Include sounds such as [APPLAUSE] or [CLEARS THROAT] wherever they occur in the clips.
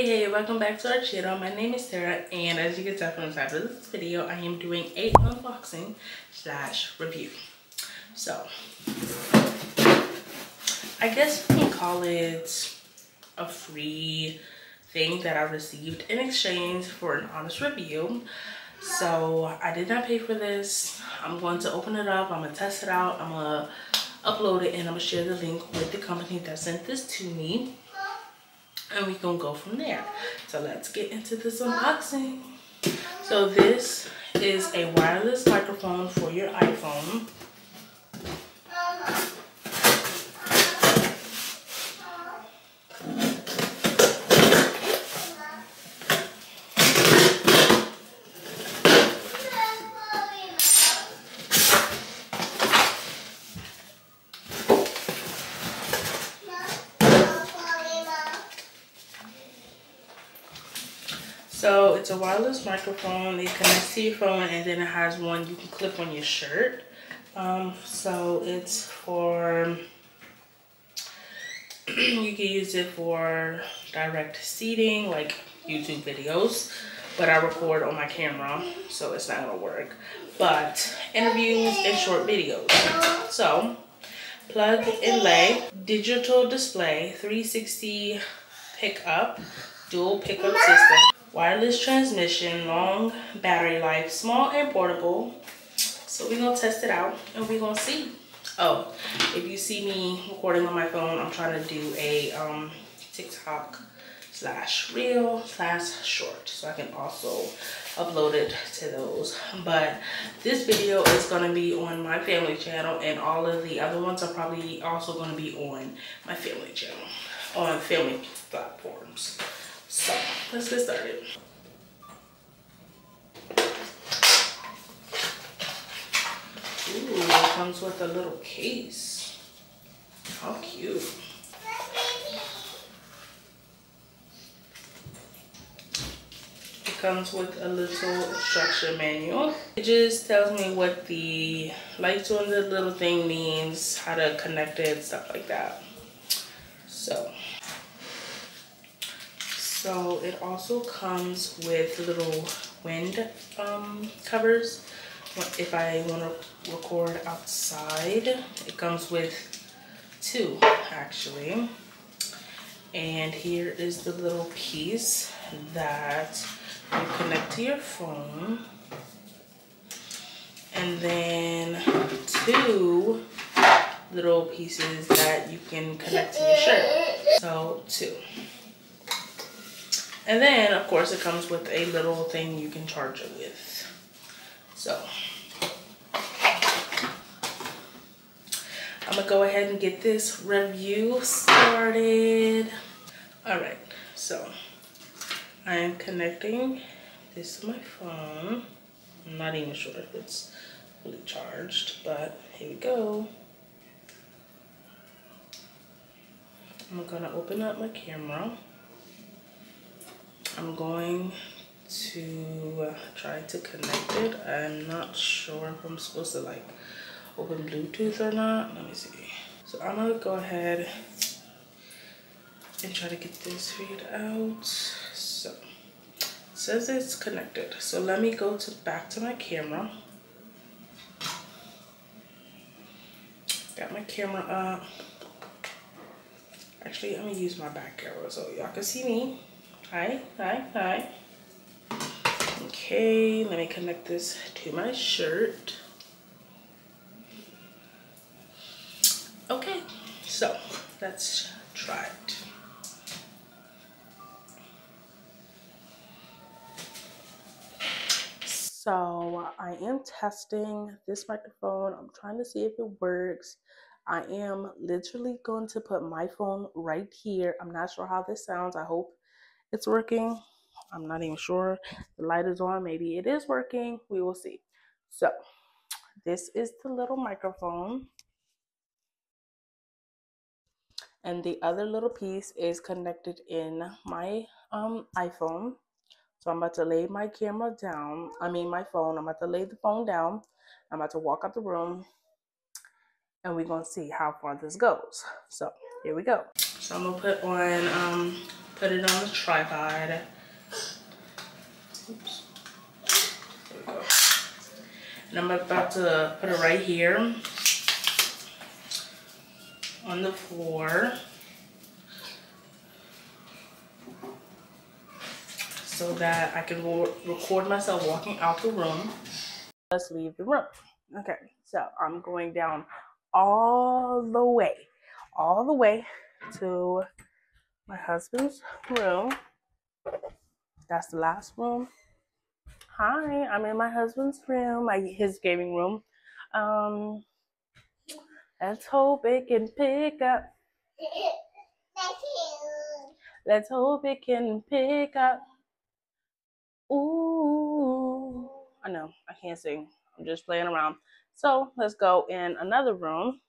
Hey, hey, welcome back to our channel. My name is Sarah, and as you can tell from the title of this video, I am doing a unboxing slash review. So, I guess we can call it a free thing that I received in exchange for an honest review. So, I did not pay for this. I'm going to open it up. I'm to test it out. I'm to upload it, and I'm to share the link with the company that sent this to me and we gonna go from there. So let's get into this unboxing. So this is a wireless microphone for your iPhone So it's a wireless microphone. It connects to your phone and then it has one you can clip on your shirt. Um, so it's for, [CLEARS THROAT] you can use it for direct seating like YouTube videos. But I record on my camera, so it's not gonna work. But interviews and short videos. So plug and play, digital display, 360 pickup, dual pickup system wireless transmission, long battery life, small and portable. So we're gonna test it out and we're gonna see. Oh, if you see me recording on my phone, I'm trying to do a um, TikTok slash reel slash short. So I can also upload it to those. But this video is gonna be on my family channel and all of the other ones are probably also gonna be on my family channel, on family platforms. So let's get started. Ooh, it comes with a little case. How cute. It comes with a little instruction manual. It just tells me what the lights on the little thing means, how to connect it, stuff like that. So so it also comes with little wind um, covers if I want to record outside. It comes with two actually. And here is the little piece that you connect to your phone. And then two little pieces that you can connect to your shirt. So two. And then, of course, it comes with a little thing you can charge it with. So, I'm going to go ahead and get this review started. All right, so I am connecting this to my phone. I'm not even sure if it's fully charged, but here we go. I'm gonna open up my camera. I'm going to uh, try to connect it. I'm not sure if I'm supposed to like open Bluetooth or not. Let me see. So I'm gonna go ahead and try to get this figured out. So it says it's connected. So let me go to back to my camera. Got my camera up. Actually, I'm gonna use my back camera so y'all can see me. Hi, hi, hi. Okay, let me connect this to my shirt. Okay, so let's try it. So I am testing this microphone. I'm trying to see if it works. I am literally going to put my phone right here. I'm not sure how this sounds. I hope it's working. I'm not even sure. The light is on. Maybe it is working. We will see. So this is the little microphone. And the other little piece is connected in my um, iPhone. So I'm about to lay my camera down. I mean my phone. I'm about to lay the phone down. I'm about to walk out the room. And we're going to see how far this goes. So here we go. So I'm going to put on um, put it on the tripod. Oops. There we go. And I'm about to put it right here on the floor. So that I can record myself walking out the room. Let's leave the room. Okay, so I'm going down all the way, all the way to my husband's room. That's the last room. Hi, I'm in my husband's room, my his gaming room. Um, let's hope it can pick up. Let's hope it can pick up. Ooh, I know I can't sing. I'm just playing around. So let's go in another room.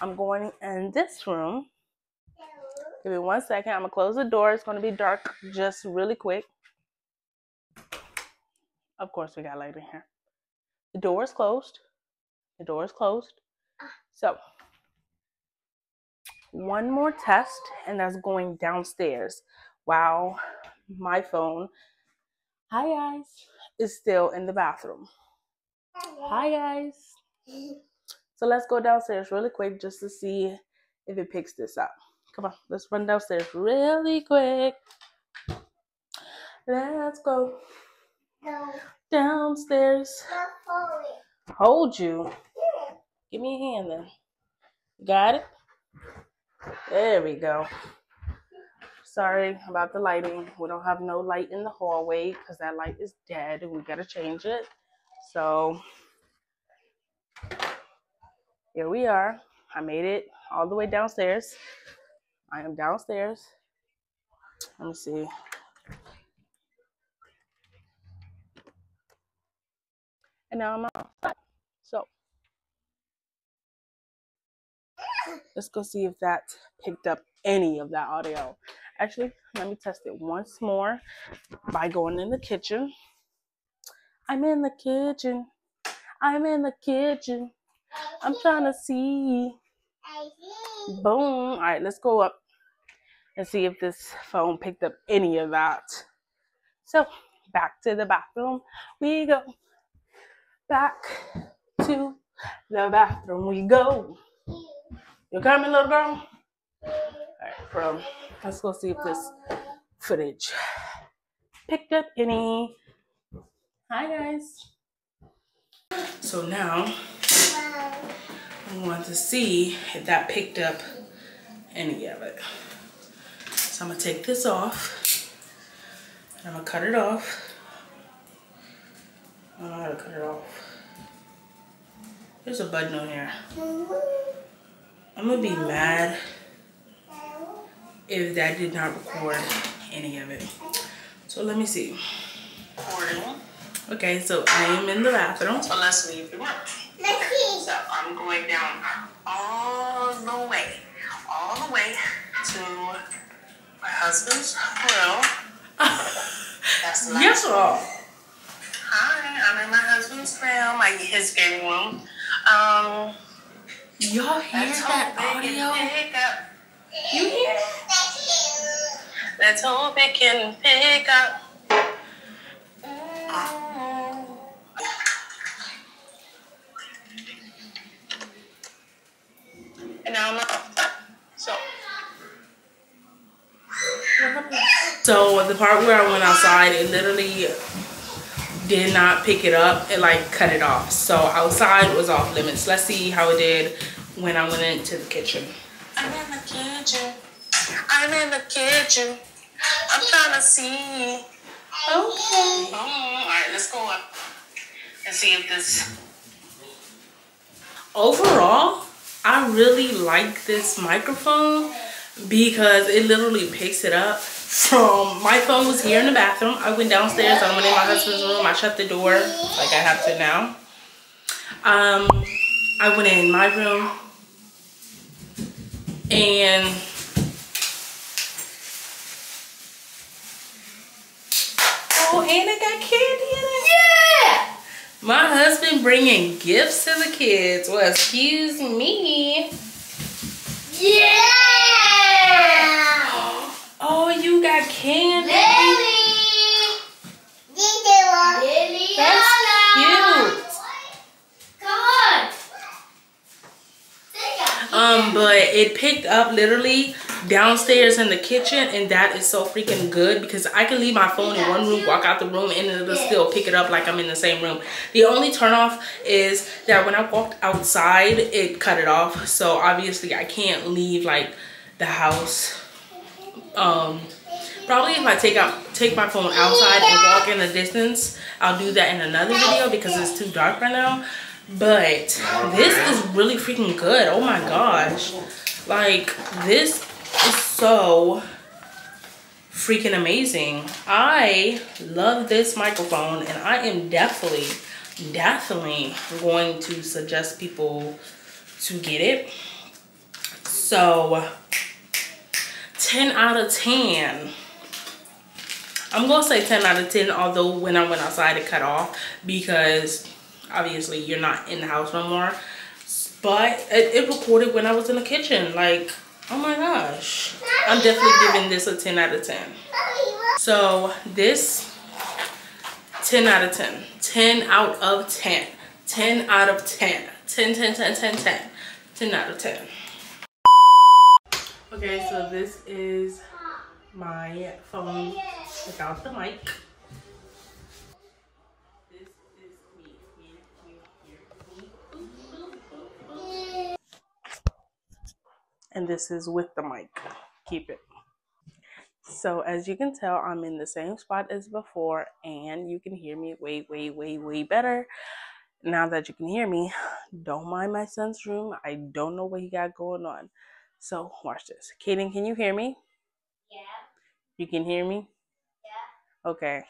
I'm going in this room. Give me one second. I'm gonna close the door. It's gonna be dark just really quick. Of course, we got light in here. The door is closed. The door is closed. So, one more test, and that's going downstairs. Wow, my phone Hi guys, is still in the bathroom. Hi guys. So let's go downstairs really quick just to see if it picks this up. Come on, let's run downstairs really quick. Let's go. No. Downstairs. Hold you. Give me a hand then. Got it? There we go. Sorry about the lighting. We don't have no light in the hallway because that light is dead and we got to change it. So here we are. I made it all the way downstairs. I am downstairs. Let me see. And now I'm outside. So let's go see if that picked up any of that audio. Actually, let me test it once more by going in the kitchen. I'm in the kitchen. I'm in the kitchen. I'm trying to see. Boom. All right, let's go up and see if this phone picked up any of that. So, back to the bathroom we go. Back to the bathroom we go. You coming, little girl? All right, from Let's go see if this footage picked up any. Hi guys. So now want to see if that picked up any of it. So I'm gonna take this off. I'm gonna cut it off. I don't know how to cut it off. There's a button on here. I'm gonna be mad if that did not record any of it. So let me see. Recording. Okay, so I am in the bathroom. So let's leave the room. I'm going down all the way, all the way to my husband's room. That's the yes, all. Hi, I'm in my husband's room, like his gaming room. Um, Y'all hear that audio? You hear? Let's hope it can pick up. And now So. So the part where I went outside, it literally did not pick it up. It like cut it off. So outside was off limits. Let's see how it did when I went into the kitchen. I'm in the kitchen. I'm in the kitchen. I'm trying to see. Okay. Oh, all right, let's go up and see if this. Overall, I really like this microphone because it literally picks it up from my phone was here in the bathroom. I went downstairs. I went in my husband's room. I shut the door like I have to now. Um, I went in my room and oh, and I got candy in it. Yeah. My husband bringing gifts to the kids. Well, excuse me. Yeah! Oh, you got candy. Lily. That's cute. Um, but it picked up literally downstairs in the kitchen and that is so freaking good because I can leave my phone in one room, walk out the room and it'll still pick it up like I'm in the same room. The only turn off is that when I walked outside, it cut it off. So obviously I can't leave like the house. Um, probably if I take out take my phone outside and walk in the distance, I'll do that in another video because it's too dark right now. But this is really freaking good. Oh my gosh. Like this is so freaking amazing. I love this microphone and I am definitely, definitely going to suggest people to get it. So 10 out of 10. I'm gonna say 10 out of 10, although when I went outside it cut off because obviously you're not in the house no more. But it, it recorded when I was in the kitchen. Like, oh my gosh. I'm definitely giving this a 10 out of 10. So this, 10 out of 10. 10 out of 10. 10 out of 10. 10, 10, 10, 10, 10. 10 out of 10. Okay, so this is my phone without the mic. And this is with the mic. Keep it. So as you can tell, I'm in the same spot as before and you can hear me way, way, way, way better. Now that you can hear me, don't mind my son's room. I don't know what he got going on. So watch this. Kaden, can you hear me? Yeah. You can hear me? Yeah. Okay.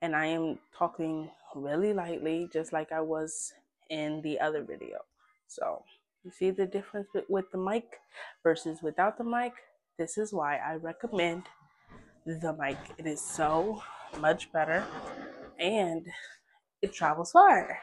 And I am talking really lightly, just like I was in the other video. So you see the difference with the mic versus without the mic? This is why I recommend the mic. It is so much better and it travels far.